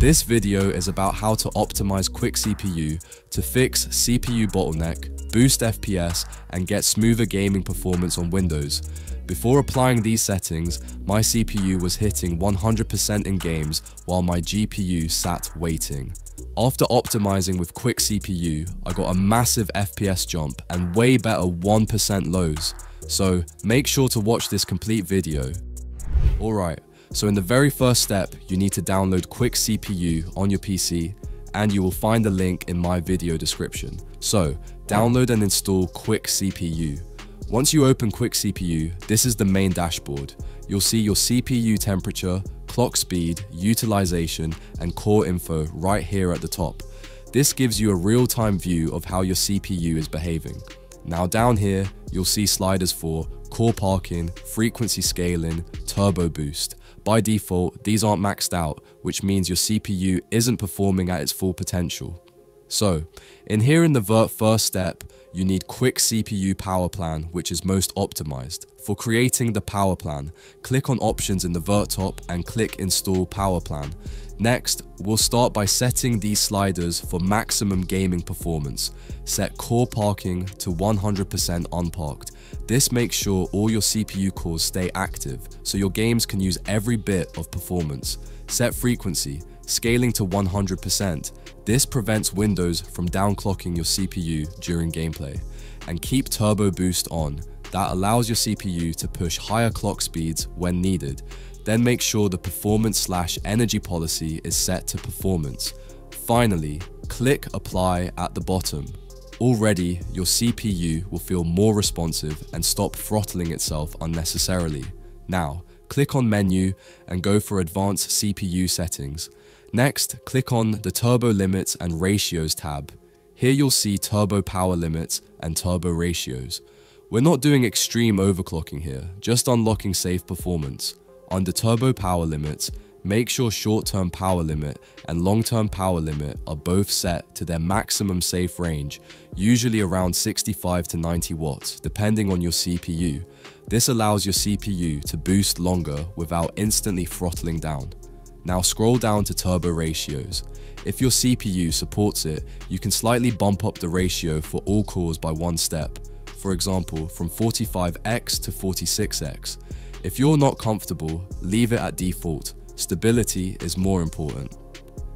This video is about how to optimize Quick CPU to fix CPU bottleneck, boost FPS, and get smoother gaming performance on Windows. Before applying these settings, my CPU was hitting 100% in games while my GPU sat waiting. After optimizing with Quick CPU, I got a massive FPS jump and way better 1% lows. So make sure to watch this complete video. Alright, so in the very first step, you need to download Quick CPU on your PC and you will find the link in my video description. So download and install Quick CPU. Once you open Quick CPU, this is the main dashboard. You'll see your CPU temperature, clock speed, utilization, and core info right here at the top. This gives you a real-time view of how your CPU is behaving. Now down here, you'll see sliders for core parking, frequency scaling, turbo boost. By default, these aren't maxed out, which means your CPU isn't performing at its full potential. So, in here in the Vert first step, you need quick CPU power plan which is most optimized. For creating the power plan, click on options in the Vert top and click install power plan. Next, we'll start by setting these sliders for maximum gaming performance. Set core parking to 100% unparked. This makes sure all your CPU cores stay active, so your games can use every bit of performance. Set frequency, scaling to 100%. This prevents Windows from downclocking your CPU during gameplay. And keep Turbo Boost on, that allows your CPU to push higher clock speeds when needed. Then make sure the performance slash energy policy is set to performance. Finally, click apply at the bottom. Already, your CPU will feel more responsive and stop throttling itself unnecessarily. Now, click on menu and go for advanced CPU settings. Next, click on the turbo limits and ratios tab. Here you'll see turbo power limits and turbo ratios. We're not doing extreme overclocking here, just unlocking safe performance. Under turbo power limits, make sure short-term power limit and long-term power limit are both set to their maximum safe range, usually around 65 to 90 watts, depending on your CPU. This allows your CPU to boost longer without instantly throttling down. Now scroll down to turbo ratios. If your CPU supports it, you can slightly bump up the ratio for all cores by one step, for example from 45x to 46x. If you're not comfortable, leave it at default. Stability is more important.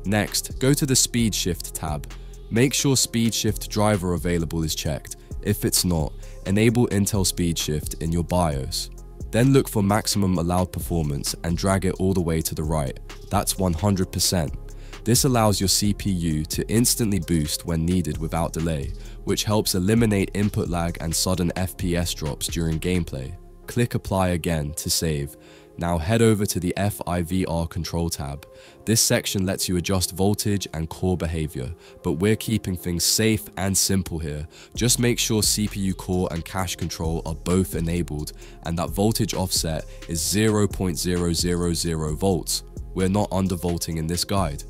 Next, go to the speed shift tab. Make sure speed shift driver available is checked. If it's not, enable Intel speed shift in your BIOS. Then look for maximum allowed performance and drag it all the way to the right. That's 100%. This allows your CPU to instantly boost when needed without delay, which helps eliminate input lag and sudden FPS drops during gameplay. Click apply again to save. Now head over to the FIVR control tab. This section lets you adjust voltage and core behavior, but we're keeping things safe and simple here. Just make sure CPU core and cache control are both enabled and that voltage offset is 0.000 volts. We're not undervolting in this guide.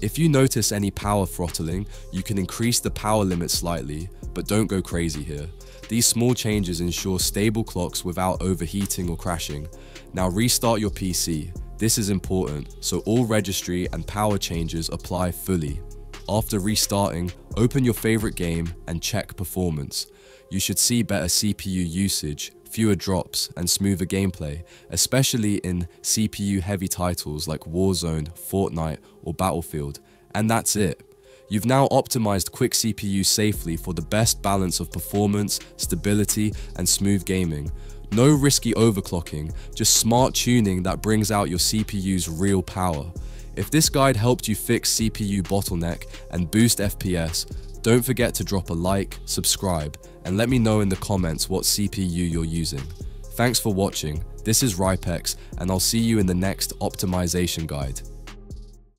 If you notice any power throttling, you can increase the power limit slightly, but don't go crazy here. These small changes ensure stable clocks without overheating or crashing. Now restart your PC. This is important, so all registry and power changes apply fully. After restarting, open your favorite game and check performance. You should see better CPU usage, fewer drops, and smoother gameplay, especially in CPU heavy titles like Warzone, Fortnite, or Battlefield. And that's it. You've now optimized Quick CPU safely for the best balance of performance, stability, and smooth gaming. No risky overclocking, just smart tuning that brings out your CPU's real power. If this guide helped you fix CPU bottleneck and boost FPS, don't forget to drop a like, subscribe, and let me know in the comments what CPU you're using. Thanks for watching, this is Ripex, and I'll see you in the next optimization guide.